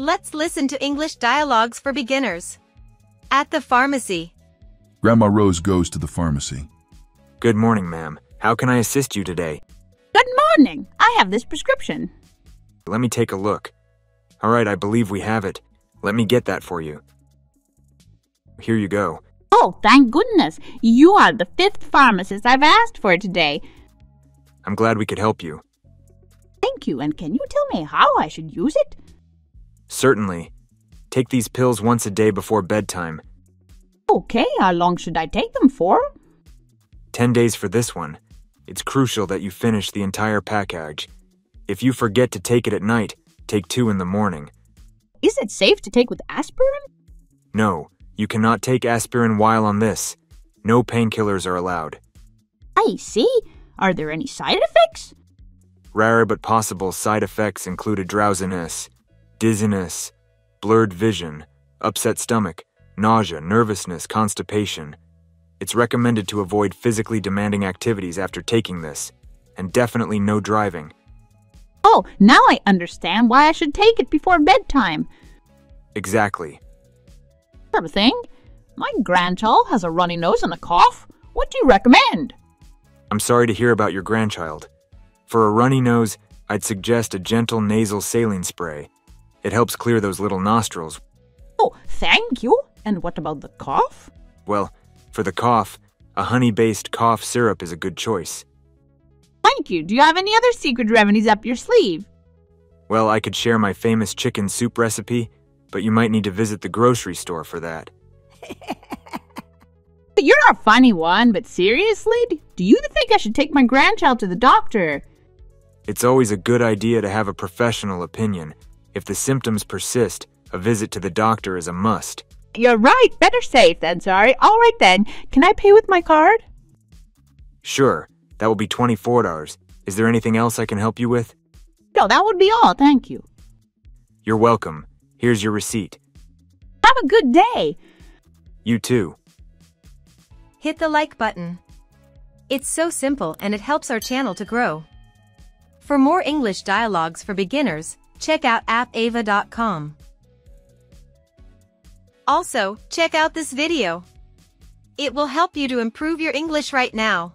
Let's listen to English dialogues for beginners. At the pharmacy. Grandma Rose goes to the pharmacy. Good morning, ma'am. How can I assist you today? Good morning. I have this prescription. Let me take a look. All right, I believe we have it. Let me get that for you. Here you go. Oh, thank goodness. You are the fifth pharmacist I've asked for today. I'm glad we could help you. Thank you, and can you tell me how I should use it? Certainly. Take these pills once a day before bedtime. Okay, how long should I take them for? Ten days for this one. It's crucial that you finish the entire package. If you forget to take it at night, take two in the morning. Is it safe to take with aspirin? No, you cannot take aspirin while on this. No painkillers are allowed. I see. Are there any side effects? Rare but possible side effects included drowsiness, dizziness, blurred vision, upset stomach, nausea, nervousness, constipation. It's recommended to avoid physically demanding activities after taking this, and definitely no driving. Oh, now I understand why I should take it before bedtime. Exactly. Sort of thing. My grandchild has a runny nose and a cough. What do you recommend? I'm sorry to hear about your grandchild. For a runny nose, I'd suggest a gentle nasal saline spray. It helps clear those little nostrils. Oh, thank you. And what about the cough? Well, for the cough, a honey based cough syrup is a good choice. Thank you. Do you have any other secret remedies up your sleeve? Well, I could share my famous chicken soup recipe, but you might need to visit the grocery store for that. You're a funny one, but seriously? Do you think I should take my grandchild to the doctor? It's always a good idea to have a professional opinion. If the symptoms persist, a visit to the doctor is a must. You're right. Better safe than sorry. All right then. Can I pay with my card? Sure, that will be $24. Is there anything else I can help you with? No, that would be all. Thank you. You're welcome. Here's your receipt. Have a good day. You too. Hit the like button. It's so simple and it helps our channel to grow. For more English dialogues for beginners, check out appewa.com. Also, check out this video. It will help you to improve your English right now.